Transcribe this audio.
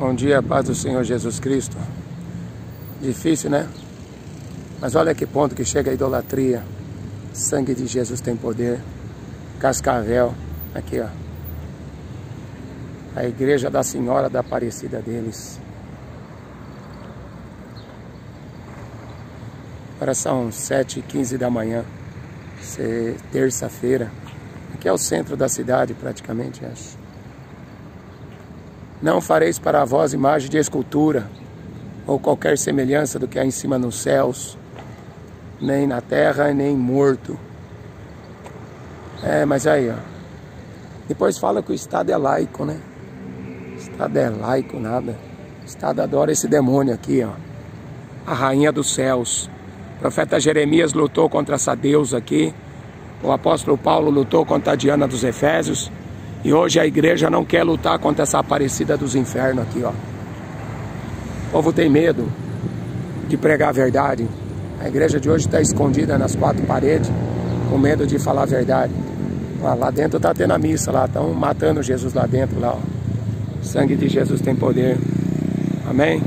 Bom dia, paz do Senhor Jesus Cristo. Difícil, né? Mas olha que ponto que chega a idolatria. Sangue de Jesus tem poder. Cascavel, aqui ó. A igreja da Senhora da Aparecida deles. Agora são 7h15 da manhã. Terça-feira. Aqui é o centro da cidade, praticamente, acho. Não fareis para vós imagem de escultura, ou qualquer semelhança do que há em cima nos céus, nem na terra, nem morto. É, mas aí, ó. Depois fala que o Estado é laico, né? O Estado é laico, nada. O Estado adora esse demônio aqui, ó. A rainha dos céus. O profeta Jeremias lutou contra essa deusa aqui. O apóstolo Paulo lutou contra a Diana dos Efésios. E hoje a igreja não quer lutar contra essa aparecida dos infernos aqui, ó. O povo tem medo de pregar a verdade. A igreja de hoje está escondida nas quatro paredes, com medo de falar a verdade. lá dentro está tendo a missa lá, estão matando Jesus lá dentro lá, ó. O sangue de Jesus tem poder. Amém?